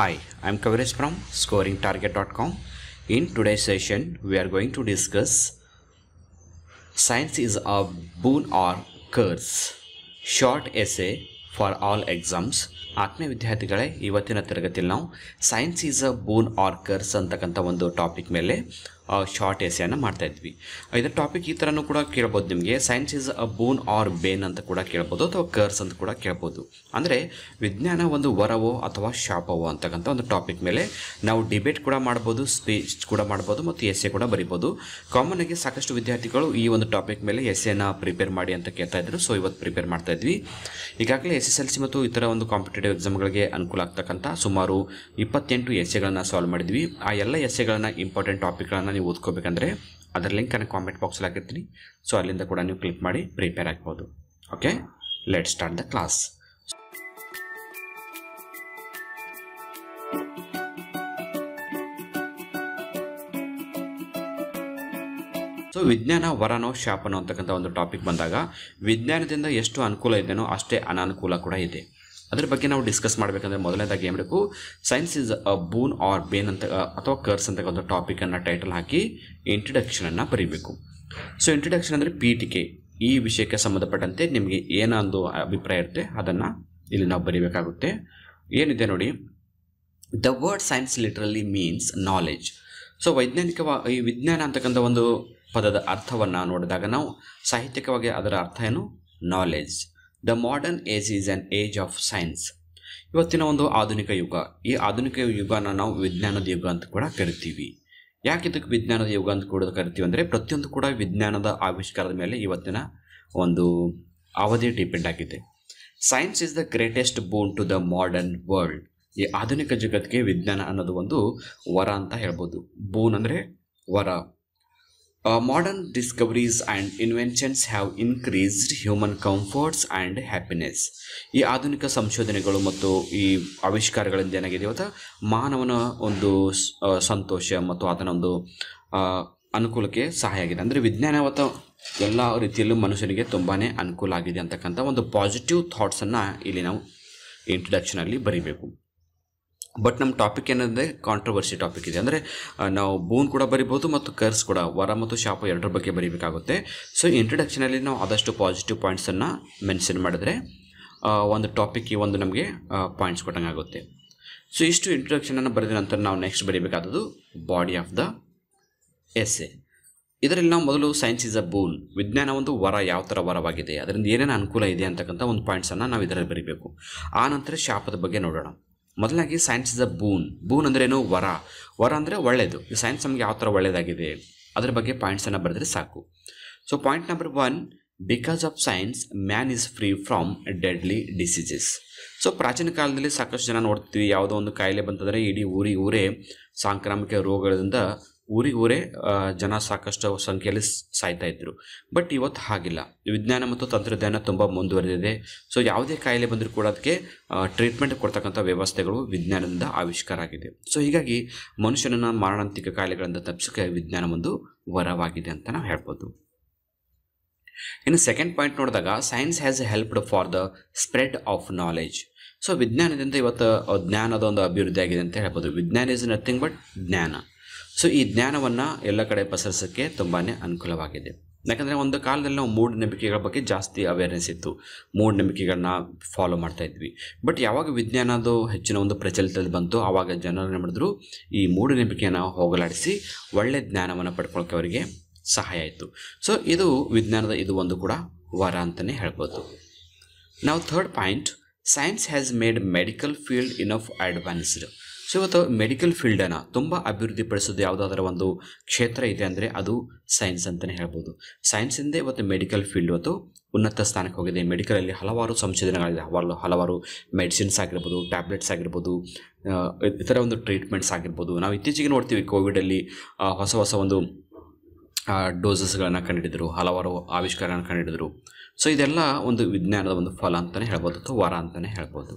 Hi, I'm Kaviraj from scoringtarget.com. In today's session, we are going to discuss Science is a boon or curse. Short essay for all exams. ಆತ್ಮೀಯ ವಿದ್ಯಾರ್ಥಿಗಳೇ ಇವತ್ತಿನ ತರಗತಿಯಲ್ಲಿ ನಾವು science is a boon or curse ಅಂತಕ್ಕಂಥ ಒಂದು topic ಮೇಲೆ short ಎಸೆಯನ್ನು ಮಾಡ್ತಾ ಇದ್ವಿ. ಇದರ ಟಾಪಿಕ್ ಈ ಥರನೂ ಕೂಡ ಕೇಳ್ಬೋದು ನಿಮಗೆ. Science is a boon or bane ಅಂತ ಕೂಡ ಕೇಳ್ಬೋದು ಅಥವಾ ಕರ್ಸ್ ಅಂತ ಕೂಡ ಕೇಳ್ಬೋದು. ಅಂದರೆ ವಿಜ್ಞಾನ ಒಂದು ವರವೋ ಅಥವಾ ಶಾಪವೋ ಅಂತಕ್ಕಂಥ ಒಂದು ಟಾಪಿಕ್ ಮೇಲೆ ನಾವು ಡಿಬೇಟ್ ಕೂಡ ಮಾಡ್ಬೋದು ಸ್ಪೀಚ್ ಕೂಡ ಮಾಡ್ಬೋದು ಮತ್ತು ಎಸ್ಸೆ ಕೂಡ ಬರಿಬೋದು. ಕಾಮನ್ ಆಗಿ ಸಾಕಷ್ಟು ವಿದ್ಯಾರ್ಥಿಗಳು ಈ ಒಂದು ಟಾಪಿಕ್ ಮೇಲೆ ಎಸ್ಸೆನ ಪ್ರಿಪೇರ್ ಮಾಡಿ ಅಂತ ಕೇಳ್ತಾ ಇದ್ರು. ಸೊ ಇವತ್ತು ಪ್ರಿಪೇರ್ ಮಾಡ್ತಾ ಇದ್ವಿ. ಈಗಾಗಲೇ ಎಸ್ ಎಸ್ ಎಲ್ ಸಿ ಮತ್ತು ಇತರ ಒಂದು ಕಾಂಪಿಟೇಟಿವ್ ಎಕ್ಸಾಮ್ಗಳಿಗೆ ಅನುಕೂಲ ಆಗ್ತಕ್ಕಂಥ ಸುಮಾರು ಇಪ್ಪತ್ತೆಂಟು ಎಸ್ಸೆಗಳನ್ನು ಸಾಲ್ವ್ ಮಾಡಿದ್ವಿ. ಆ ಎಲ್ಲ ಎಸ್ಸೆಗಳನ್ನು ಇಂಪಾರ್ಟೆಂಟ್ ಟಾಪಿಕ್ಗಳನ್ನು ನೀವು ಓದ್ಕೋಬೇಕಂದ್ರೆ ಅದರ ಲಿಂಕನ್ನು ಕಾಮೆಂಟ್ ಬಾಕ್ಸಲ್ಲಿ ಹಾಕಿರ್ತೀನಿ. ಸೊ ಅಲ್ಲಿಂದ ಕೂಡ ನೀವು ಕ್ಲಿಕ್ ಮಾಡಿ ಪ್ರಿಪೇರ್ ಆಗ್ಬೋದು. Okay let start the class so ವಿಜ್ಞಾನ, ವರನೋ, ಶಾಪನೋ ಅಂತಕ್ಕಂಥ ಒಂದು ಟಾಪಿಕ್ ಬಂದಾಗ ವಿಜ್ಞಾನದಿಂದ ಎಷ್ಟು ಅನುಕೂಲ ಇದೆಯೋ ಅಷ್ಟೇ ಅನಾನುಕೂಲ ಕೂಡ ಇದೆ. ಅದ್ರ ಬಗ್ಗೆ ನಾವು ಡಿಸ್ಕಸ್ ಮಾಡಬೇಕಂದ್ರೆ ಮೊದಲನೇದಾಗಿ ಏನು ಮಾಡಬೇಕು? Science is a boon or bane ಅಂತ, ಅಥವಾ ಕರ್ಸ್ ಅಂತ ಒಂದು ಟಾಪಿಕನ್ನು ಟೈಟಲ್ ಹಾಕಿ ಇಂಟ್ರಡಕ್ಷನನ್ನು ಬರೀಬೇಕು. ಸೊ ಇಂಟ್ರಡಕ್ಷನ್ ಅಂದರೆ ಪೀಠಿಕೆ. ಈ ವಿಷಯಕ್ಕೆ ಸಂಬಂಧಪಟ್ಟಂತೆ ನಿಮಗೆ ಏನೊಂದು ಅಭಿಪ್ರಾಯ ಇರುತ್ತೆ ಅದನ್ನು ಇಲ್ಲಿ ನಾವು ಬರೀಬೇಕಾಗುತ್ತೆ. ಏನಿದೆ ನೋಡಿ? The word science literally means knowledge so ವೈಜ್ಞಾನಿಕವಾ, ಈ ವಿಜ್ಞಾನ ಅಂತಕ್ಕಂಥ ಒಂದು ಪದದ ಅರ್ಥವನ್ನು ನೋಡಿದಾಗ ನಾವು ಸಾಹಿತ್ಯಿಕವಾಗಿ ಅದರ ಅರ್ಥ ಏನು? Knowledge the modern age is an age of science ಇವತ್ತಿನ ಒಂದು ಆಧುನಿಕ ಯುಗ. ಈ ಆಧುನಿಕ ಯುಗನ ನಾವು ವಿಜ್ಞಾನದ ಯುಗ ಅಂತ ಕೂಡ ಕರಿತೀವಿ. ಯಾಕೆ ಇದಕ್ಕೆ ವಿಜ್ಞಾನದ ಯುಗ ಅಂತ ಕೂಡ ಕರಿತೀವಿ ಅಂದರೆ ಪ್ರತಿಯೊಂದು ಕೂಡ ವಿಜ್ಞಾನದ ಆವಿಷ್ಕಾರದ ಮೇಲೆ ಇವತ್ತಿನ ಒಂದು ಅವಧಿ ಡಿಪೆಂಡ್ ಆಗಿದೆ. Science is the greatest boon to the modern world ಈ ಆಧುನಿಕ ಜಗತ್ತಿಗೆ ವಿಜ್ಞಾನ ಅನ್ನೋದು ಒಂದು ವರ ಅಂತ ಹೇಳ್ಬೋದು. ಬೋನ್ ಅಂದರೆ ವರ. Modern discoveries and inventions have increased human comforts and happiness ಈ ಆಧುನಿಕ ಸಂಶೋಧನೆಗಳು ಮತ್ತು ಈ ಆವಿಷ್ಕಾರಗಳಿಂದ ಏನಾಗಿದೆ ಇವತ್ತು? ಮಾನವನ ಒಂದು ಸಂತೋಷ ಮತ್ತು ಆತನ ಒಂದು ಅನುಕೂಲಕ್ಕೆ ಸಹಾಯ ಆಗಿದೆ. ಅಂದರೆ ವಿಜ್ಞಾನ ಇವತ್ತು ಎಲ್ಲ ರೀತಿಯಲ್ಲೂ ಮನುಷ್ಯನಿಗೆ ತುಂಬಾ ಅನುಕೂಲ ಆಗಿದೆ ಅಂತಕ್ಕಂಥ ಒಂದು ಪಾಸಿಟಿವ್ ಥಾಟ್ಸನ್ನು ಇಲ್ಲಿ ನಾವು ಇಂಟ್ರಡಕ್ಷನಲ್ಲಿ ಬರೀಬೇಕು. ಬಟ್ ನಮ್ಮ ಟಾಪಿಕ್ ಏನಂದರೆ ಕಾಂಟ್ರವರ್ಸಿ ಟಾಪಿಕ್ ಇದೆ. ಅಂದರೆ ನಾವು ಬೂನ್ ಕೂಡ ಬರಿಬೋದು ಮತ್ತು ಕರ್ಸ್ ಕೂಡ, ವರ ಮತ್ತು ಶಾಪ ಎರಡರ ಬಗ್ಗೆ ಬರೀಬೇಕಾಗುತ್ತೆ. ಸೊ ಇಂಟ್ರಡಕ್ಷನಲ್ಲಿ ನಾವು ಆದಷ್ಟು ಪಾಸಿಟಿವ್ ಪಾಯಿಂಟ್ಸನ್ನು ಮೆನ್ಷನ್ ಮಾಡಿದ್ರೆ ಒಂದು ಟಾಪಿಕ್ಗೆ ಒಂದು ನಮಗೆ ಪಾಯಿಂಟ್ಸ್ ಕೊಟ್ಟಂಗೆ ಆಗುತ್ತೆ ಸೊ ಇಷ್ಟು ಇಂಟ್ರಡಕ್ಷನನ್ನು ಬರೆದ ನಂತರ ನಾವು ನೆಕ್ಸ್ಟ್ ಬರೀಬೇಕಾದದ್ದು ಬಾಡಿ ಆಫ್ ದ ಎಸ್ಸೆ ಇದರಲ್ಲಿ ನಾವು ಮೊದಲು ಸೈನ್ಸ್ ಇಸ್ ಅ ಬೂನ್ ವಿಜ್ಞಾನ ಒಂದು ವರ ಯಾವ ಥರ ವರವಾಗಿದೆ, ಅದರಿಂದ ಏನೇನು ಅನುಕೂಲ ಇದೆ ಅಂತಕ್ಕಂಥ ಒಂದು ಪಾಯಿಂಟ್ಸನ್ನು ನಾವು ಇದರಲ್ಲಿ ಬರೀಬೇಕು. ಆ ನಂತರ ಶಾಪದ ಬಗ್ಗೆ ನೋಡೋಣ. ಮೊದಲಾಗಿ science is a boon boon ಅಂದ್ರೇನು ವರ. ವರ ಅಂದರೆ ಒಳ್ಳೆಯದು ಸೈನ್ಸ್ ನಮಗೆ ಯಾವ ಥರ ಒಳ್ಳೆಯದಾಗಿದೆ ಅದರ ಬಗ್ಗೆ ಪಾಯಿಂಟ್ಸನ್ನು ಬರೆದ್ರೆ ಸಾಕು. So point number one because of science man is free from deadly diseases so ಪ್ರಾಚೀನ ಕಾಲದಲ್ಲಿ ಸಾಕಷ್ಟು ಜನ ನೋಡ್ತೀವಿ ಯಾವುದೋ ಒಂದು ಕಾಯಿಲೆ ಬಂತಂದರೆ ಇಡೀ ಊರಿಗೆ ಊರೇ ಸಾಂಕ್ರಾಮಿಕ ರೋಗಗಳಿಂದ ಊರಿಗೆ ಊರೇ ಜನ ಸಾಕಷ್ಟು ಸಂಖ್ಯೆಯಲ್ಲಿ ಸಾಯ್ತಾ ಇದ್ದರು ಬಟ್ ಇವತ್ತು ಹಾಗಿಲ್ಲ. ವಿಜ್ಞಾನ ಮತ್ತು ತಂತ್ರಜ್ಞಾನ ತುಂಬ ಮುಂದುವರೆದಿದೆ. ಸೊ ಯಾವುದೇ ಕಾಯಿಲೆ ಬಂದರೂ ಕೂಡ ಅದಕ್ಕೆ ಟ್ರೀಟ್ಮೆಂಟ್ ಕೊಡ್ತಕ್ಕಂಥ ವ್ಯವಸ್ಥೆಗಳು ವಿಜ್ಞಾನದಿಂದ ಆವಿಷ್ಕಾರ ಆಗಿದೆ. ಸೊ ಹೀಗಾಗಿ ಮನುಷ್ಯನನ್ನು ಮಾರಣಾಂತಿಕ ಕಾಯಿಲೆಗಳಿಂದ ತಪ್ಪಿಸೋಕೆ ವಿಜ್ಞಾನ ಒಂದು ವರವಾಗಿದೆ ಅಂತ ನಾವು ಹೇಳ್ಬೋದು. ಇನ್ನು ಸೆಕೆಂಡ್ ಪಾಯಿಂಟ್ ನೋಡಿದಾಗ science has helped for the spread of knowledge so ವಿಜ್ಞಾನದಿಂದ ಇವತ್ತು, ಜ್ಞಾನದ ಒಂದು ಅಭಿವೃದ್ಧಿ ಆಗಿದೆ ಅಂತ ಹೇಳ್ಬೋದು. ವಿಜ್ಞಾನ ಇಸ್ ನಥಿಂಗ್ ಬಟ್ ಜ್ಞಾನ. ಸೊ ಈ ಜ್ಞಾನವನ್ನು ಎಲ್ಲ ಕಡೆ ಪಸರಿಸೋಕ್ಕೆ ತುಂಬಾ ಅನುಕೂಲವಾಗಿದೆ. ಯಾಕಂದರೆ ಒಂದು ಕಾಲದಲ್ಲಿ ನಾವು ಮೂಢನಂಬಿಕೆಗಳ ಬಗ್ಗೆ ಜಾಸ್ತಿ ಅವೇರ್ನೆಸ್ ಇತ್ತು. ಮೂಢನಂಬಿಕೆಗಳನ್ನ ಫಾಲೋ ಮಾಡ್ತಾ ಇದ್ವಿ. ಬಟ್ ಯಾವಾಗ ವಿಜ್ಞಾನದು ಹೆಚ್ಚಿನ ಒಂದು ಪ್ರಚಲಿತದಲ್ಲಿ ಬಂತು ಆವಾಗ ಜನರು ಏನು ಮಾಡಿದ್ರು, ಈ ಮೂಢನಂಬಿಕೆಯನ್ನು ಹೋಗಲಾಡಿಸಿ ಒಳ್ಳೆ ಜ್ಞಾನವನ್ನು ಪಡ್ಕೊಳ್ಳೋಕೆ ಅವರಿಗೆ ಸಹಾಯ ಆಯಿತು. ಸೊ ಇದು ವಿಜ್ಞಾನದ ಇದು ಒಂದು ಕೂಡ ವರ ಅಂತಲೇ ಹೇಳ್ಬೋದು. ನಾವು third point science has made medical field enough advanced so ಇವತ್ತು ಮೆಡಿಕಲ್ ಫೀಲ್ಡನ್ನು ತುಂಬ ಅಭಿವೃದ್ಧಿಪಡಿಸೋದು ಯಾವುದಾದ್ರೂ ಒಂದು ಕ್ಷೇತ್ರ ಇದೆ ಅಂದರೆ ಅದು ಸೈನ್ಸ್ ಅಂತಲೇ ಹೇಳ್ಬೋದು. ಸೈನ್ಸಿಂದ ಇವತ್ತು ಮೆಡಿಕಲ್ ಫೀಲ್ಡ್ ಇವತ್ತು ಉನ್ನತ ಸ್ಥಾನಕ್ಕೆ ಹೋಗಿದೆ. ಮೆಡಿಕಲಲ್ಲಿ ಹಲವಾರು ಸಂಶೋಧನೆಗಳಿದೆ. ಹಲವಾರು ಹಲವಾರು ಮೆಡಿಸಿನ್ಸ್ ಆಗಿರ್ಬೋದು ಟ್ಯಾಬ್ಲೆಟ್ಸ್ ಆಗಿರ್ಬೋದು ಇತರ ಒಂದು ಟ್ರೀಟ್ಮೆಂಟ್ಸ್ ಆಗಿರ್ಬೋದು. ನಾವು ಇತ್ತೀಚೆಗೆ ನೋಡ್ತೀವಿ ಕೋವಿಡಲ್ಲಿ ಹೊಸ ಹೊಸ ಒಂದು ಡೋಸಸ್ಗಳನ್ನು ಕಂಡುಹಿಡಿದರು ಹಲವಾರು ಆವಿಷ್ಕಾರಗಳನ್ನು ಕಂಡುಹಿಡಿದರು ಸೊ ಇದೆಲ್ಲ ಒಂದು ವಿಜ್ಞಾನದ ಒಂದು ಫಲ ಅಂತಲೇ ಹೇಳ್ಬೋದು ಅಥವಾ ವರ ಅಂತಲೇ ಹೇಳ್ಬೋದು.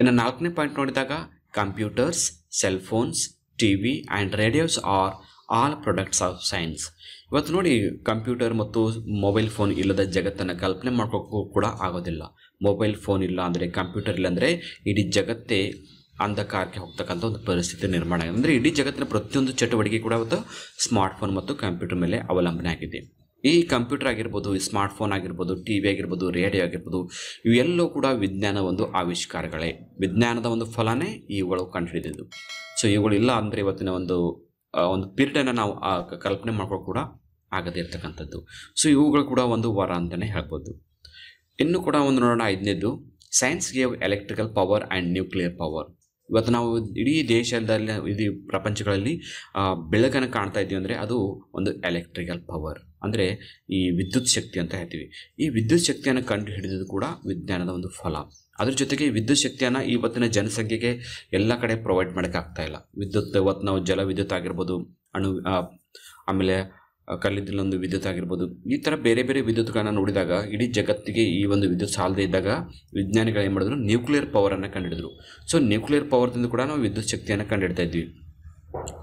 ಇನ್ನು ನಾಲ್ಕನೇ ಪಾಯಿಂಟ್ ನೋಡಿದಾಗ computers cell phones T V and radios are all products of science ಇವತ್ತು ನೋಡಿ ಕಂಪ್ಯೂಟರ್ ಮತ್ತು ಮೊಬೈಲ್ ಫೋನ್ ಇಲ್ಲದ ಜಗತ್ತನ್ನು ಕಲ್ಪನೆ ಮಾಡ್ಕೋಕ್ಕೂ ಕೂಡ ಆಗೋದಿಲ್ಲ. ಮೊಬೈಲ್ ಫೋನ್ ಇಲ್ಲ ಅಂದರೆ ಕಂಪ್ಯೂಟರ್ ಇಲ್ಲ ಅಂದರೆ ಇಡೀ ಜಗತ್ತೇ ಅಂಧಕಾರಕ್ಕೆ ಹೋಗ್ತಕ್ಕಂಥ ಒಂದು ಪರಿಸ್ಥಿತಿ ನಿರ್ಮಾಣ ಆಗಿದೆ. ಅಂದರೆ ಇಡೀ ಜಗತ್ತಿನ ಪ್ರತಿಯೊಂದು ಚಟುವಟಿಕೆ ಕೂಡ ಇವತ್ತು ಸ್ಮಾರ್ಟ್ಫೋನ್ ಮತ್ತು ಕಂಪ್ಯೂಟರ್ ಮೇಲೆ ಅವಲಂಬನೆ ಆಗಿದೆ. ಈ ಕಂಪ್ಯೂಟರ್ ಆಗಿರ್ಬೋದು, ಈ ಸ್ಮಾರ್ಟ್ಫೋನ್ ಆಗಿರ್ಬೋದು ಟಿ ವಿ ಆಗಿರ್ಬೋದು, ರೇಡಿಯೋ ಆಗಿರ್ಬೋದು, ಇವೆಲ್ಲವೂ ಕೂಡ ವಿಜ್ಞಾನ ಒಂದು ಆವಿಷ್ಕಾರಗಳೇ. ವಿಜ್ಞಾನದ ಒಂದು ಫಲನೇ ಇವುಗಳು ಕಂಡುಹಿಡಿದಿದ್ದು. ಸೊ ಇವುಗಳು ಇಲ್ಲ ಅಂದರೆ ಇವತ್ತಿನ ಒಂದು ಒಂದು ಪೀರಿಯಡನ್ನು ನಾವು ಕಲ್ಪನೆ ಮಾಡ್ಕೊಳ್ಳೋ ಕೂಡ ಆಗದೇ ಇರ್ತಕ್ಕಂಥದ್ದು. ಸೊ ಇವುಗಳು ಕೂಡ ಒಂದು ವರ ಅಂತಲೇ ಹೇಳ್ಬೋದು. ಇನ್ನು ಕೂಡ ಒಂದು ನೋಡೋಣ ಐದನೇದು. Science gave electrical power and nuclear power ಇವತ್ತು ನಾವು ಇಡೀ ದೇಶದಲ್ಲಿ, ಇಡೀ ಪ್ರಪಂಚಗಳಲ್ಲಿ ಬೆಳಕನ್ನು ಕಾಣ್ತಾ ಇದ್ದೀವಿ ಅಂದರೆ ಅದು ಒಂದು ಎಲೆಕ್ಟ್ರಿಕಲ್ ಪವರ್ ಅಂದರೆ ಈ ವಿದ್ಯುತ್ ಶಕ್ತಿ ಅಂತ ಹೇಳ್ತೀವಿ. ಈ ವಿದ್ಯುತ್ ಶಕ್ತಿಯನ್ನು ಕಂಡು ಹಿಡಿದಿದ್ದು ಕೂಡ ವಿಜ್ಞಾನದ ಒಂದು ಫಲ. ಅದ್ರ ಜೊತೆಗೆ ವಿದ್ಯುತ್ ಶಕ್ತಿಯನ್ನು ಇವತ್ತಿನ ಜನಸಂಖ್ಯೆಗೆ ಎಲ್ಲ ಕಡೆ ಪ್ರೊವೈಡ್ ಮಾಡೋಕ್ಕಾಗ್ತಾ ಇಲ್ಲ. ವಿದ್ಯುತ್, ಇವತ್ತು ನಾವು ಜಲ ವಿದ್ಯುತ್ ಆಗಿರ್ಬೋದು, ಅಣು ಆಮೇಲೆ ಕಲ್ಲಿದ್ದಲೊಂದು ವಿದ್ಯುತ್ ಆಗಿರ್ಬೋದು, ಈ ಥರ ಬೇರೆ ಬೇರೆ ವಿದ್ಯುತ್ಗಳನ್ನ ನೋಡಿದಾಗ, ಇಡೀ ಜಗತ್ತಿಗೆ ಈ ಒಂದು ವಿದ್ಯುತ್ ಸಾಲದೇ ಇದ್ದಾಗ ವಿಜ್ಞಾನಿಗಳು ಏನು ಮಾಡಿದ್ರು? ನ್ಯೂಕ್ಲಿಯರ್ ಪವರನ್ನು ಕಂಡುಹಿಡಿದ್ರು ಸೊ ನ್ಯೂಕ್ಲಿಯರ್ ಪವರ್ದಿಂದ ಕೂಡ ನಾವು ವಿದ್ಯುತ್ ಶಕ್ತಿಯನ್ನು ಕಂಡುಹಿಡ್ತಾ ಇದ್ವಿ.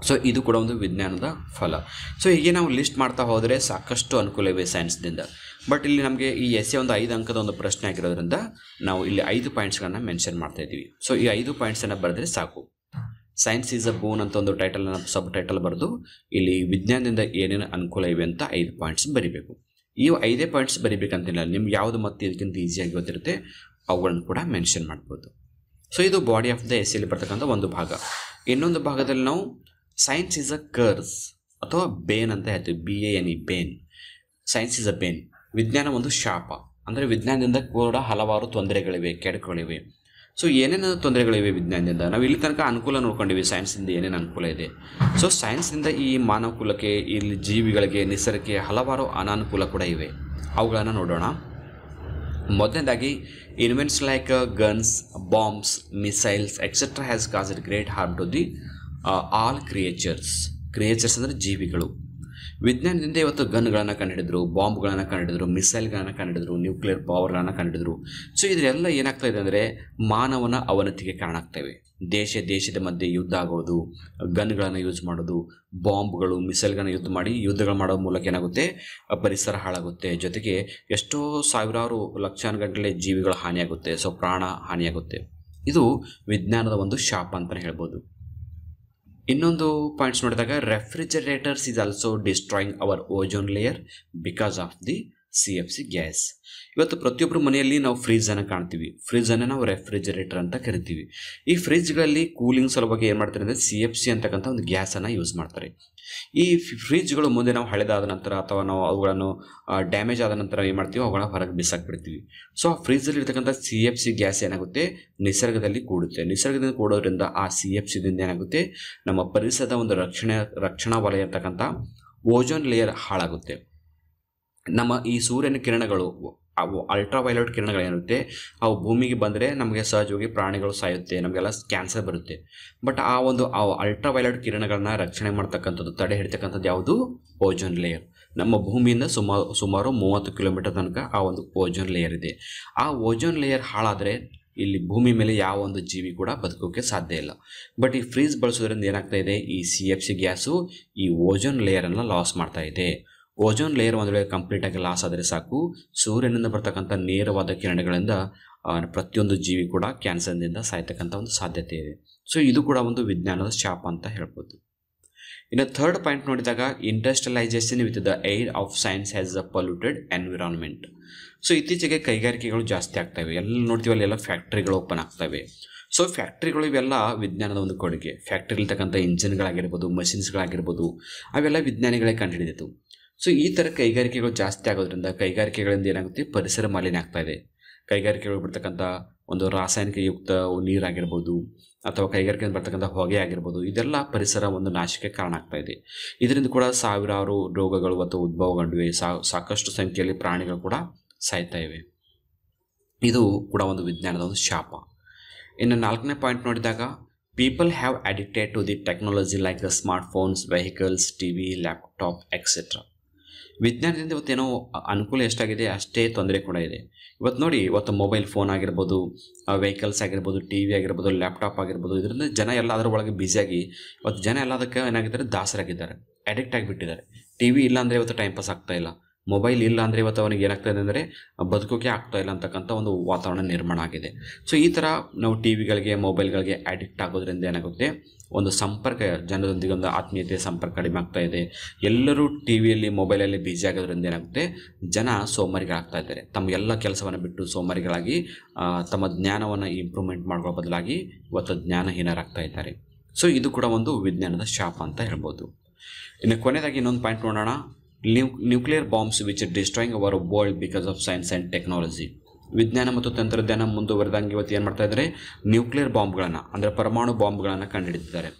ಸೊ ಇದು ಕೂಡ ಒಂದು ವಿಜ್ಞಾನದ ಫಲ. ಸೊ ಹೀಗೆ ನಾವು ಲಿಸ್ಟ್ ಮಾಡ್ತಾ ಹೋದರೆ ಸಾಕಷ್ಟು ಅನುಕೂಲ ಇವೆ ಸೈನ್ಸ್ದಿಂದ ಬಟ್ ಇಲ್ಲಿ ನಮಗೆ ಈ ಎಸ್ ಎ ಒಂದು ಐದು ಅಂಕದ ಒಂದು ಪ್ರಶ್ನೆ ಆಗಿರೋದ್ರಿಂದ ನಾವು ಇಲ್ಲಿ ಐದು ಪಾಯಿಂಟ್ಸ್ಗಳನ್ನು ಮೆನ್ಷನ್ ಮಾಡ್ತಾ ಇದ್ದೀವಿ. ಸೊ ಈ ಐದು ಪಾಯಿಂಟ್ಸನ್ನು ಬರೆದ್ರೆ ಸಾಕು. ಸೈನ್ಸ್ ಈಸ್ ಅ ಬೋನ್ ಅಂತ ಒಂದು ಟೈಟಲ್ನ ಸಬ್ ಟೈಟಲ್ ಬರೆದು ಇಲ್ಲಿ ವಿಜ್ಞಾನದಿಂದ ಏನೇನು ಅನುಕೂಲ ಇವೆ ಅಂತ ಐದು ಪಾಯಿಂಟ್ಸ್ ಬರಿಬೇಕು. ಈ ಐದೇ ಪಾಯಿಂಟ್ಸ್ ಬರಿಬೇಕಂತಿಲ್ಲ. ನಿಮ್ಗೆ ಯಾವುದು ಮತ್ತೆ ಇದಕ್ಕಿಂತ ಈಸಿಯಾಗಿ ಗೊತ್ತಿರುತ್ತೆ, ಅವುಗಳನ್ನು ಕೂಡ ಮೆನ್ಷನ್ ಮಾಡ್ಬೋದು. ಸೊ ಇದು ಬಾಡಿ ಆಫ್ ದ ಎಸ್ ಎಲ್ಲಿ ಬರ್ತಕ್ಕಂಥ ಒಂದು ಭಾಗ. ಇನ್ನೊಂದು ಭಾಗದಲ್ಲಿ ನಾವು ಸೈನ್ಸ್ ಈಸ್ ಅ ಕರ್ಸ್ ಅಥವಾ ಬೇನ್ ಅಂತ ಹೇಳ್ತೀವಿ. B A N E bane science is a bane ವಿಜ್ಞಾನ ಒಂದು ಶಾಪ. ಅಂದರೆ ವಿಜ್ಞಾನದಿಂದ ಕೂಡ ಹಲವಾರು ತೊಂದರೆಗಳಿವೆ, ಕೆಡಕುಗಳಿವೆ. ಸೊ ಏನೇನು ತೊಂದರೆಗಳಿವೆ ವಿಜ್ಞಾನದಿಂದ? ನಾವು ಇಲ್ಲಿ ತನಕ ಅನುಕೂಲ ನೋಡ್ಕೊಂಡಿವಿ. ಸೈನ್ಸಿಂದ ಏನೇನು ಅನುಕೂಲ ಇದೆ? ಸೊ ಸೈನ್ಸ್ನಿಂದ ಈ ಮಾನವ ಕುಲಕ್ಕೆ ಇಲ್ಲಿ ಜೀವಿಗಳಿಗೆ, ನಿಸರ್ಗಕ್ಕೆ ಹಲವಾರು ಅನಾನುಕೂಲ ಕೂಡ ಇವೆ. ಅವುಗಳನ್ನು ನೋಡೋಣ. ಮೊದಲನೇದಾಗಿ invents like guns bombs missiles etcetera has caused great harm to the all creatures creatures ಅಂದರೆ ಜೀವಿಗಳು. ವಿಜ್ಞಾನದಿಂದ ಇವತ್ತು ಗನ್ಗಳನ್ನು ಕಂಡುಹಿಡಿದ್ರು ಬಾಂಬ್ಗಳನ್ನು ಕಂಡುಹಿಡಿದ್ರು ಮಿಸೈಲ್ಗಳನ್ನು ಕಂಡುಹಿಡಿದ್ರು ನ್ಯೂಕ್ಲಿಯರ್ ಪವರ್ಗಳನ್ನು ಕಂಡುಹಿಡಿದ್ರು. ಸೊ ಇದರೆಲ್ಲ ಏನಾಗ್ತಾ ಇದೆ ಅಂದರೆ ಮಾನವನ ಅವನತಿಗೆ ಕಾರಣ ಆಗ್ತವೆ ದೇಶ ದೇಶದ ಮಧ್ಯೆ ಯುದ್ಧ ಆಗೋದು, ಗನ್ಗಳನ್ನು ಯೂಸ್ ಮಾಡೋದು, ಬಾಂಬ್ಗಳು, ಮಿಸೈಲ್ಗಳನ್ನ ಯುದ್ಧ ಮಾಡಿ ಯುದ್ಧಗಳು ಮಾಡೋ ಮೂಲಕ ಏನಾಗುತ್ತೆ? ಪರಿಸರ ಹಾಳಾಗುತ್ತೆ. ಜೊತೆಗೆ ಎಷ್ಟೋ ಸಾವಿರಾರು ಲಕ್ಷಾನುಗಟ್ಟಲೆ ಜೀವಿಗಳ ಹಾನಿಯಾಗುತ್ತೆ. ಸೊ, ಪ್ರಾಣ ಹಾನಿಯಾಗುತ್ತೆ. ಇದು ವಿಜ್ಞಾನದ ಒಂದು ಶಾಪ ಅಂತಲೇ ಹೇಳ್ಬೋದು. ಇನ್ನೊಂದು ಪಾಯಿಂಟ್ಸ್ ನೋಡಿದಾಗ refrigerators is also destroying our ozone layer because of the C F C gas. ಇವತ್ತು ಪ್ರತಿಯೊಬ್ಬರ ಮನೆಯಲ್ಲಿ ನಾವು ಫ್ರಿಜ್ಜನ್ನು ಕಾಣ್ತೀವಿ. ಫ್ರಿಜ್ಜನ್ನು ನಾವು ರೆಫ್ರಿಜರೇಟರ್ ಅಂತ ಕರಿತೀವಿ. ಈ ಫ್ರಿಜ್ಗಳಲ್ಲಿ ಕೂಲಿಂಗ್ ಸಲುವಾಗಿ ಏನು ಮಾಡ್ತಾರೆ ಅಂದರೆ ಸಿ ಎಫ್ ಸಿ ಅಂತಕ್ಕಂಥ ಒಂದು ಗ್ಯಾಸನ್ನು ಯೂಸ್ ಮಾಡ್ತಾರೆ. ಈ ಫ್ರಿಜ್ಗಳು ಮುಂದೆ ನಾವು ಹಳೆದಾದ ನಂತರ ಅಥವಾ ನಾವು ಅವುಗಳನ್ನು ಡ್ಯಾಮೇಜ್ ಆದ ನಂತರ ಏನು ಮಾಡ್ತೀವಿ ಅವುಗಳನ್ನ ಹೊರಗೆ ಬಿಸಾಕ್ಬಿಡ್ತೀವಿ. ಸೊ, ಆ ಫ್ರಿಜ್ಜಲ್ಲಿ ಇರ್ತಕ್ಕಂಥ ಸಿ ಎಫ್ ಸಿ ಗ್ಯಾಸ್ ಏನಾಗುತ್ತೆ? ನಿಸರ್ಗದಲ್ಲಿ ಕೂಡುತ್ತೆ. ನಿಸರ್ಗದಿಂದ ಕೂಡೋದ್ರಿಂದ ಆ ಸಿ ಎಫ್ ಸಿದಿಂದ ಏನಾಗುತ್ತೆ? ನಮ್ಮ ಪರಿಸರದ ಒಂದು ರಕ್ಷಣೆ, ರಕ್ಷಣಾ ವಲಯ ಇರ್ತಕ್ಕಂಥ ಓಜೋನ್ ಲೇಯರ್ ಹಾಳಾಗುತ್ತೆ. ನಮ್ಮ ಈ ಸೂರ್ಯನ ಕಿರಣಗಳು, ಅವು ಅಲ್ಟ್ರಾ ವೈಲೆಟ್ ಕಿರಣಗಳು ಏನಿರುತ್ತೆ, ಅವು ಭೂಮಿಗೆ ಬಂದರೆ ನಮಗೆ ಸಹಜವಾಗಿ ಪ್ರಾಣಿಗಳು ಸಾಯುತ್ತೆ, ನಮಗೆಲ್ಲ ಕ್ಯಾನ್ಸರ್ ಬರುತ್ತೆ. ಬಟ್ ಆ ಒಂದು, ಆ ಅಲ್ಟ್ರಾ ವೈಲೆಟ್ ಕಿರಣಗಳನ್ನ ರಕ್ಷಣೆ ಮಾಡ್ತಕ್ಕಂಥದ್ದು, ತಡೆ ಹಿಡ್ತಕ್ಕಂಥದ್ದು ಯಾವುದು? ಓಜೋನ್ ಲೇಯರ್ ನಮ್ಮ ಭೂಮಿಯಿಂದ ಸುಮಾರು ಸುಮಾರು ಮೂವತ್ತು ಕಿಲೋಮೀಟರ್ ತನಕ ಆ ಒಂದು ಓಜೋನ್ ಲೇಯರ್ ಇದೆ. ಆ ಓಜೋನ್ ಲೇಯರ್ ಹಾಳಾದರೆ ಇಲ್ಲಿ ಭೂಮಿ ಮೇಲೆ ಯಾವ ಒಂದು ಜೀವಿ ಕೂಡ ಬದುಕೋಕೆ ಸಾಧ್ಯ ಇಲ್ಲ. ಬಟ್ ಈ ಫ್ರೀಜ್ ಬಳಸೋದ್ರಿಂದ ಏನಾಗ್ತಾ ಇದೆ? ಈ ಸಿ ಎಫ್ ಸಿ ಗ್ಯಾಸು ಈ ಓಜೋನ್ ಲೇಯರನ್ನು ಲಾಸ್ ಮಾಡ್ತಾ ಇದೆ. ಓಜೋನ್ ಲೇಯರ್ ಒಂದು ವೇಳೆ ಕಂಪ್ಲೀಟಾಗಿ ಲಾಸ್ ಆದರೆ ಸಾಕು. ಸೂರ್ಯನಿಂದ ಬರ್ತಕ್ಕಂಥ ನೇರವಾದ ಕಿರಣಗಳಿಂದ ಪ್ರತಿಯೊಂದು ಜೀವಿ ಕೂಡ ಕ್ಯಾನ್ಸರ್ನಿಂದ ಸಾಯ್ತಕ್ಕಂಥ ಒಂದು ಸಾಧ್ಯತೆ ಇದೆ. ಸೊ ಇದು ಕೂಡ ಒಂದು ವಿಜ್ಞಾನದ ಶಾಪ ಅಂತ ಹೇಳ್ಬೋದು. ಇನ್ನು ಥರ್ಡ್ ಪಾಯಿಂಟ್ ನೋಡಿದಾಗ industrialisation with the air of science has a polluted environment so ಇತ್ತೀಚೆಗೆ ಕೈಗಾರಿಕೆಗಳು ಜಾಸ್ತಿ ಆಗ್ತವೆ ಎಲ್ಲ ನೋಡ್ತೀವಲ್ಲ, ಎಲ್ಲ ಫ್ಯಾಕ್ಟ್ರಿಗಳು ಓಪನ್ ಆಗ್ತವೆ ಸೊ ಫ್ಯಾಕ್ಟ್ರಿಗಳು ಇವೆಲ್ಲ ವಿಜ್ಞಾನದ ಒಂದು ಕೊಡುಗೆ. ಫ್ಯಾಕ್ಟ್ರಿಲಿರ್ತಕ್ಕಂಥ ಇಂಜಿನ್ಗಳಾಗಿರ್ಬೋದು ಮಷಿನ್ಸ್ಗಳಾಗಿರ್ಬೋದು ಅವೆಲ್ಲ ವಿಜ್ಞಾನಿಗಳೇ ಕಂಡುಹಿಡಿದಿತ್ತು ಸೊ ಈ ಥರ ಕೈಗಾರಿಕೆಗಳು ಜಾಸ್ತಿ ಆಗೋದ್ರಿಂದ ಕೈಗಾರಿಕೆಗಳಿಂದ ಏನಾಗುತ್ತೆ? ಪರಿಸರ ಮಾಲಿನ್ಯ ಆಗ್ತಾ ಇದೆ. ಕೈಗಾರಿಕೆಗಳು ಬಿಡ್ತಕ್ಕಂಥ ಒಂದು ರಾಸಾಯನಿಕ ಯುಕ್ತ ನೀರಾಗಿರ್ಬೋದು ಅಥವಾ ಕೈಗಾರಿಕೆಯಿಂದ ಬರ್ತಕ್ಕಂಥ ಹೊಗೆ ಆಗಿರ್ಬೋದು, ಇದೆಲ್ಲ ಪರಿಸರ ಒಂದು ನಾಶಕ್ಕೆ ಕಾರಣ ಆಗ್ತಾ ಇದೆ. ಇದರಿಂದ ಕೂಡ ಸಾವಿರಾರು ರೋಗಗಳು ಮತ್ತು ಉದ್ಭವಗೊಂಡಿವೆ ಸಾಕಷ್ಟು ಸಂಖ್ಯೆಯಲ್ಲಿ ಪ್ರಾಣಿಗಳು ಕೂಡ ಸಾಯ್ತಾ ಇವೆ. ಇದು ಕೂಡ ಒಂದು ವಿಜ್ಞಾನದ ಒಂದು ಶಾಪ. ಇನ್ನು ನಾಲ್ಕನೇ ಪಾಯಿಂಟ್ ನೋಡಿದಾಗ, people have addicted to the technology like the smart phones vehicles T V laptop etcetera ವಿಜ್ಞಾನದಿಂದ ಇವತ್ತೇನೋ ಅನುಕೂಲ ಎಷ್ಟಾಗಿದೆ, ಅಷ್ಟೇ ತೊಂದರೆ ಕೂಡ ಇದೆ. ಇವತ್ತು ನೋಡಿ, ಇವತ್ತು ಮೊಬೈಲ್ ಫೋನ್ ಆಗಿರ್ಬೋದು ವೆಹಿಕಲ್ಸ್ ಆಗಿರ್ಬೋದು ಟಿ ವಿ ಆಗಿರ್ಬೋದು ಲ್ಯಾಪ್ಟಾಪ್ ಆಗಿರ್ಬೋದು, ಇದರಿಂದ ಜನ ಎಲ್ಲ ಅದರ ಒಳಗೆ ಬ್ಯುಸಿಯಾಗಿ ಇವತ್ತು ಜನ ಎಲ್ಲ ಅದಕ್ಕೆ ಏನಾಗಿದ್ದಾರೆ, ದಾಸರಾಗಿದ್ದಾರೆ ಅಡಿಕ್ಟ್ ಆಗಿಬಿಟ್ಟಿದ್ದಾರೆ. ಟಿ ವಿ ಇಲ್ಲ ಅಂದರೆ ಇವತ್ತು ಟೈಮ್ ಪಾಸ್ ಆಗ್ತಾ ಇಲ್ಲ. ಮೊಬೈಲ್ ಇಲ್ಲ ಅಂದರೆ ಇವತ್ತು ಅವನಿಗೆ ಏನಾಗ್ತದೆ ಅಂದರೆ ಬದುಕೋಕೆ ಆಗ್ತಾ ಇಲ್ಲ ಅಂತಕ್ಕಂಥ ಒಂದು ವಾತಾವರಣ ನಿರ್ಮಾಣ ಆಗಿದೆ. ಸೊ ಈ ಥರ ನಾವು ಟಿ ವಿಗಳಿಗೆ ಮೊಬೈಲ್ಗಳಿಗೆ ಅಡಿಕ್ಟ್ ಆಗೋದ್ರಿಂದ ಏನಾಗುತ್ತೆ ಒಂದು ಸಂಪರ್ಕ, ಜನರೊಂದಿಗೆ ಒಂದು ಆತ್ಮೀಯತೆ, ಸಂಪರ್ಕ ಕಡಿಮೆ ಆಗ್ತಾ ಇದೆ. ಎಲ್ಲರೂ ಟಿ ವಿಯಲ್ಲಿ, ಮೊಬೈಲಲ್ಲಿ ಬ್ಯುಸಿ ಆಗೋದ್ರಿಂದ ಏನಾಗುತ್ತೆ? ಜನ ಸೋಮಾರಿಗಳಾಗ್ತಾ ಇದ್ದಾರೆ. ತಮ್ಮ ಎಲ್ಲ ಕೆಲಸವನ್ನು ಬಿಟ್ಟು ಸೋಮಾರಿಗಳಾಗಿ ತಮ್ಮ ಜ್ಞಾನವನ್ನು ಇಂಪ್ರೂವ್ಮೆಂಟ್ ಮಾಡುವ ಬದಲಾಗಿ ಇವತ್ತು ಜ್ಞಾನಹೀನರಾಗ್ತಾ ಇದ್ದಾರೆ. ಸೊ ಇದು ಕೂಡ ಒಂದು ವಿಜ್ಞಾನದ ಶಾಪ ಅಂತ ಹೇಳ್ಬೋದು. ಇನ್ನು ಕೊನೆಯದಾಗಿ ಇನ್ನೊಂದು ಪಾಯಿಂಟ್ ನೋಡೋಣ. New nuclear bombs which destroying our world because of science and technology ವಿಜ್ಞಾನ ಮತ್ತು ತಂತ್ರಜ್ಞಾನ ಮುಂದುವರೆದಂಗೆ ಇವತ್ತು ಏನು ಮಾಡ್ತಾ ಇದ್ದಾರೆ? ನ್ಯೂಕ್ಲಿಯರ್ ಬಾಂಬ್ಗಳನ್ನು ಅಂದರೆ ಪರಮಾಣು ಬಾಂಬ್ಗಳನ್ನು ಕಂಡುಹಿಡಿದಿದ್ದಾರೆ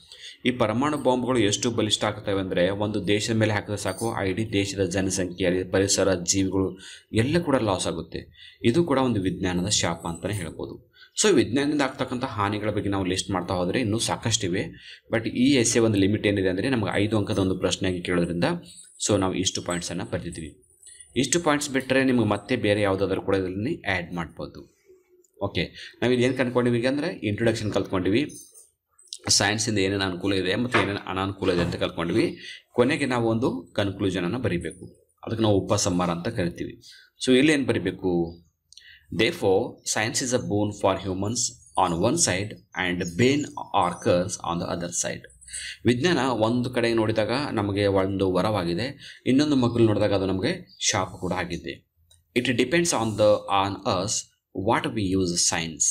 ಈ ಪರಮಾಣು ಬಾಂಬ್ಗಳು ಎಷ್ಟು ಬಲಿಷ್ಠ ಆಗ್ತವೆ ಅಂದರೆ ಒಂದು ದೇಶದ ಮೇಲೆ ಹಾಕಿದ್ರೆ ಸಾಕು, ಆ ಇಡೀ ದೇಶದ ಜನಸಂಖ್ಯೆ ಪರಿಸರ, ಜೀವಿಗಳು ಎಲ್ಲ ಕೂಡ ಲಾಸ್ ಆಗುತ್ತೆ. ಇದು ಕೂಡ ಒಂದು ವಿಜ್ಞಾನದ ಶಾಪ ಅಂತಲೇ ಹೇಳ್ಬೋದು. ಸೊ ವಿಜ್ಞಾನದಿಂದ ಆಗ್ತಕ್ಕಂಥ ಹಾನಿಗಳ ಬಗ್ಗೆ ನಾವು ಲಿಸ್ಟ್ ಮಾಡ್ತಾ ಹೋದರೆ ಇನ್ನೂ ಸಾಕಷ್ಟಿವೆ ಬಟ್ ಈ ಎಸ್ಸೆ ಒಂದು ಲಿಮಿಟ್ ಏನಿದೆ ಅಂದರೆ ನಮಗೆ ಐದು ಅಂಕದ ಒಂದು ಪ್ರಶ್ನೆಯಾಗಿ ಕೇಳೋದ್ರಿಂದ ಸೊ ನಾವು ಇಷ್ಟು ಪಾಯಿಂಟ್ಸನ್ನು ಬರೆದಿದ್ದೀವಿ. ಇಷ್ಟು ಪಾಯಿಂಟ್ಸ್ ಬಿಟ್ಟರೆ ನಿಮಗೆ ಮತ್ತೆ ಬೇರೆ ಯಾವುದಾದ್ರೂ ಕೂಡ ಇದರಲ್ಲಿ ಆ್ಯಡ್ ಮಾಡ್ಬೋದು. ಓಕೆ ನಾವು ಇಲ್ಲಿ ಏನು ಕಂಡ್ಕೊಂಡಿವಿ ಅಂದರೆ ಇಂಟ್ರೊಡಕ್ಷನ್ ಕಲ್ತ್ಕೊಂಡಿವಿ. ಸೈನ್ಸಿಂದ ಏನೇನು ಅನುಕೂಲ ಇದೆ ಮತ್ತು ಏನೇನು ಅನಾನುಕೂಲ ಇದೆ ಅಂತ ಕಲ್ತ್ಕೊಂಡ್ವಿ. ಕೊನೆಗೆ ನಾವು ಒಂದು ಕನ್ಕ್ಲೂಷನನ್ನು ಬರೀಬೇಕು. ಅದಕ್ಕೆ ನಾವು ಉಪಸಂಹಾರ ಅಂತ ಕರಿತೀವಿ. ಸೊ ಇಲ್ಲಿ ಏನು ಬರೀಬೇಕು? Therefore science is a boon for humans on one side and bane occurs on the other side ವಿಜ್ಞಾನ ಒಂದು ಕಡೆ ನೋಡಿದಾಗ ನಮಗೆ ಒಂದು ವರವಾಗಿದೆ, ಇನ್ನೊಂದು ಮಗ್ಗಲು ನೋಡಿದಾಗ ಅದು ನಮಗೆ ಶಾಪ ಕೂಡ ಆಗಿದೆ. It depends on the on us what we use science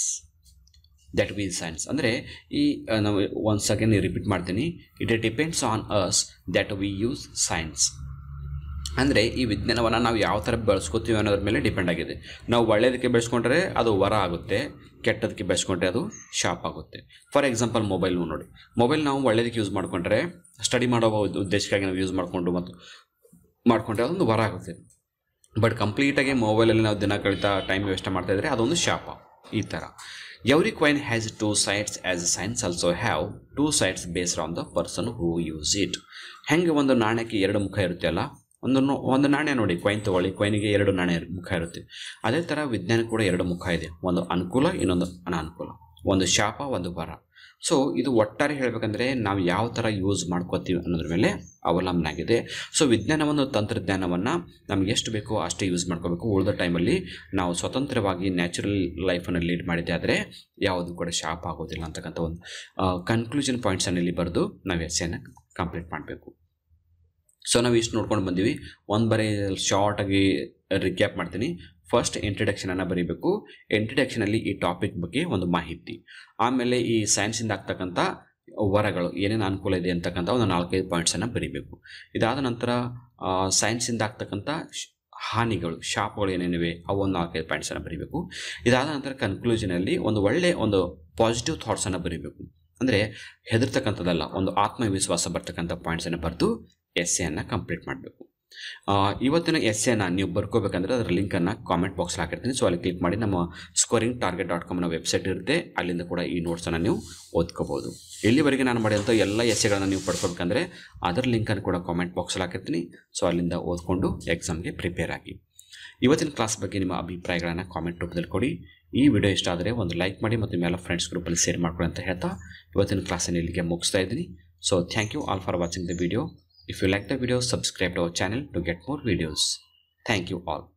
that we science ಅಂದರೆ ಈ ನಾವು ಒಂದು ಸೆಕೆಂಡ್ ರಿಪೀಟ್ ಮಾಡ್ತೀನಿ. It depends on us that we use science ಅಂದರೆ ಈ ವಿಜ್ಞಾನವನ್ನು ನಾವು ಯಾವ ಥರ ಬೆಳೆಸ್ಕೋತೀವಿ ಅನ್ನೋದ್ರ ಮೇಲೆ ಡಿಪೆಂಡ್ ಆಗಿದೆ. ನಾವು ಒಳ್ಳೆಯದಕ್ಕೆ ಬೆಳೆಸ್ಕೊಂಡ್ರೆ ಅದು ವರ ಆಗುತ್ತೆ, ಕೆಟ್ಟದಕ್ಕೆ ಬೆಳೆಸ್ಕೊಂಡ್ರೆ ಅದು ಶಾಪ್ ಆಗುತ್ತೆ. ಫಾರ್ ಎಕ್ಸಾಂಪಲ್ ಮೊಬೈಲ್ ನೋಡಿ. ಮೊಬೈಲ್ ನಾವು ಒಳ್ಳೆಯದಕ್ಕೆ ಯೂಸ್ ಮಾಡಿಕೊಂಡ್ರೆ ಸ್ಟಡಿ ಮಾಡೋ ಉದ್ದೇಶಕ್ಕಾಗಿ ನಾವು ಯೂಸ್ ಮಾಡಿಕೊಂಡು ಮತ್ತು ಮಾಡಿಕೊಂಡ್ರೆ ಅದೊಂದು ವರ ಆಗುತ್ತೆ. ಬಟ್ ಕಂಪ್ಲೀಟಾಗಿ ಮೊಬೈಲಲ್ಲಿ ನಾವು ದಿನ ಕಳಿತಾ ಟೈಮ್ ವೇಸ್ಟ್ ಮಾಡ್ತಾ ಇದ್ದರೆ ಅದೊಂದು ಶಾಪ ಈ ಥರ every coin has two sides as science also have two sides based on the person who use it ಹೆಂಗೆ ಒಂದು ನಾಣ್ಯಕ್ಕೆ ಎರಡು ಮುಖ ಇರುತ್ತೆ ಅಲ್ಲ ಒಂದು ಒಂದು ನಾಣ್ಯ ನೋಡಿ ಕೊಯ್ನ್ ತಗೊಳ್ಳಿ. ಕೊಯ್ನಿಗೆ ಎರಡು ನಾಣ್ಯ ಮುಖ ಇರುತ್ತೆ. ಅದೇ ಥರ ವಿಜ್ಞಾನ ಕೂಡ ಎರಡು ಮುಖ ಇದೆ. ಒಂದು ಅನುಕೂಲ, ಇನ್ನೊಂದು ಅನಾನುಕೂಲ. ಒಂದು ಶಾಪ, ಒಂದು ವರ. ಸೊ ಇದು ಒಟ್ಟಾರೆ ಹೇಳಬೇಕಂದ್ರೆ ನಾವು ಯಾವ ಥರ ಯೂಸ್ ಮಾಡ್ಕೋತೀವಿ ಅನ್ನೋದ್ರ ಮೇಲೆ ಅವಲಂಬನೆ ಆಗಿದೆ ಸೊ ವಿಜ್ಞಾನವನ್ನು, ತಂತ್ರಜ್ಞಾನವನ್ನು ನಮ್ಗೆ ಎಷ್ಟು ಬೇಕೋ ಅಷ್ಟೇ ಯೂಸ್ ಮಾಡ್ಕೋಬೇಕು. ಉಳಿದ ಟೈಮಲ್ಲಿ ನಾವು ಸ್ವತಂತ್ರವಾಗಿ ನ್ಯಾಚುರಲ್ ಲೈಫನ್ನು ಲೀಡ್ ಮಾಡಿದ್ದೆ ಆದರೆ ಯಾವುದು ಕೂಡ ಶಾಪ್ ಆಗೋದಿಲ್ಲ ಅಂತಕ್ಕಂಥ ಒಂದು ಕನ್ಕ್ಲೂಷನ್ ಪಾಯಿಂಟ್ಸನ್ನು ಇಲ್ಲಿ ಬರೆದು ನಾವು ಎಸ್ಸೆಯನ್ನು ಕಂಪ್ಲೀಟ್ ಮಾಡಬೇಕು. ಸೊ ನಾವು ಇಷ್ಟು ನೋಡ್ಕೊಂಡು ಬಂದೀವಿ. ಒಂದು ಬರಿ ಶಾರ್ಟಾಗಿ ರಿಕ್ಯಾಪ್ ಮಾಡ್ತೀನಿ. ಫಸ್ಟ್ ಇಂಟ್ರಡಕ್ಷನನ್ನು ಬರೀಬೇಕು. ಇಂಟ್ರಡಕ್ಷನಲ್ಲಿ ಈ ಟಾಪಿಕ್ ಬಗ್ಗೆ ಒಂದು ಮಾಹಿತಿ. ಆಮೇಲೆ ಈ ಸೈನ್ಸಿಂದ ಆಗ್ತಕ್ಕಂಥ ವರಗಳು, ಏನೇನು ಅನುಕೂಲ ಇದೆ ಅಂತಕ್ಕಂಥ ಒಂದು ನಾಲ್ಕೈದು ಪಾಯಿಂಟ್ಸನ್ನು ಬರೀಬೇಕು. ಇದಾದ ನಂತರ ಸೈನ್ಸಿಂದ ಆಗ್ತಕ್ಕಂಥ ಹಾನಿಗಳು, ಶಾಪ್ಗಳು ಏನೇನಿವೆ, ಅವು ಒಂದು ನಾಲ್ಕೈದು ಪಾಯಿಂಟ್ಸನ್ನು ಬರೀಬೇಕು. ಇದಾದ ನಂತರ ಕನ್ಕ್ಲೂಷನಲ್ಲಿ ಒಂದು ಒಳ್ಳೆಯ ಒಂದು ಪಾಸಿಟಿವ್ ಥಾಟ್ಸನ್ನು ಬರೀಬೇಕು. ಅಂದರೆ ಹೆದರ್ತಕ್ಕಂಥದ್ದಲ್ಲ, ಒಂದು ಆತ್ಮವಿಶ್ವಾಸ ಬರ್ತಕ್ಕಂಥ ಪಾಯಿಂಟ್ಸನ್ನು ಬರೆದು ಎಸ್ಸೆಯನ್ನು ಕಂಪ್ಲೀಟ್ ಮಾಡಬೇಕು. ಇವತ್ತಿನ ಎಸ್ಸೆನ ನೀವು ಬರ್ಕೋಬೇಕಂದ್ರೆ ಅದರ ಲಿಂಕನ್ನು ಕಾಮೆಂಟ್ ಬಾಕ್ಸಲ್ಲಿ ಹಾಕಿರ್ತೀನಿ. ಸೊ ಅಲ್ಲಿ ಕ್ಲಿಕ್ ಮಾಡಿ ನಮ್ಮ ಸ್ಕೋರಿಂಗ್ ಟಾರ್ಗೆಟ್ ಡಾಟ್ ಕಾಮ್ನ ವೆಬ್ಸೈಟ್ ಇರುತ್ತೆ. ಅಲ್ಲಿಂದ ಕೂಡ ಈ ನೋಟ್ಸನ್ನು ನೀವು ಓದ್ಕೋಬೋದು. ಇಲ್ಲಿವರೆಗೆ ನಾನು ಮಾಡಿದಂಥ ಎಲ್ಲ ಎಸ್ಸೆಗಳನ್ನು ನೀವು ಪಡ್ಕೋಬೇಕಂದ್ರೆ ಅದರ ಲಿಂಕನ್ನು ಕೂಡ ಕಾಮೆಂಟ್ ಬಾಕ್ಸಲ್ಲಿ ಹಾಕಿರ್ತೀನಿ. ಸೊ ಅಲ್ಲಿಂದ ಓದ್ಕೊಂಡು ಎಕ್ಸಾಮ್ಗೆ ಪ್ರಿಪೇರ್ ಆಗಿ. ಇವತ್ತಿನ ಕ್ಲಾಸ್ ಬಗ್ಗೆ ನಿಮ್ಮ ಅಭಿಪ್ರಾಯಗಳನ್ನು ಕಾಮೆಂಟ್ ರೂಪದಲ್ಲಿ ಕೊಡಿ. ಈ ವಿಡಿಯೋ ಇಷ್ಟ ಆದರೆ ಒಂದು ಲೈಕ್ ಮಾಡಿ ಮತ್ತು ನಿಮ್ಮೆಲ್ಲ ಫ್ರೆಂಡ್ಸ್ ಗ್ರೂಪಲ್ಲಿ ಶೇರ್ ಮಾಡ್ಕೊಳ್ಳಿ ಅಂತ ಹೇಳ್ತಾ ಇವತ್ತಿನ ಕ್ಲಾಸನ್ನು ಇಲ್ಲಿಗೆ ಮುಗಿಸ್ತಾ ಇದ್ದೀನಿ. So thank you all for watching the video If you like the video, subscribe to our channel to get more videos. Thank you all.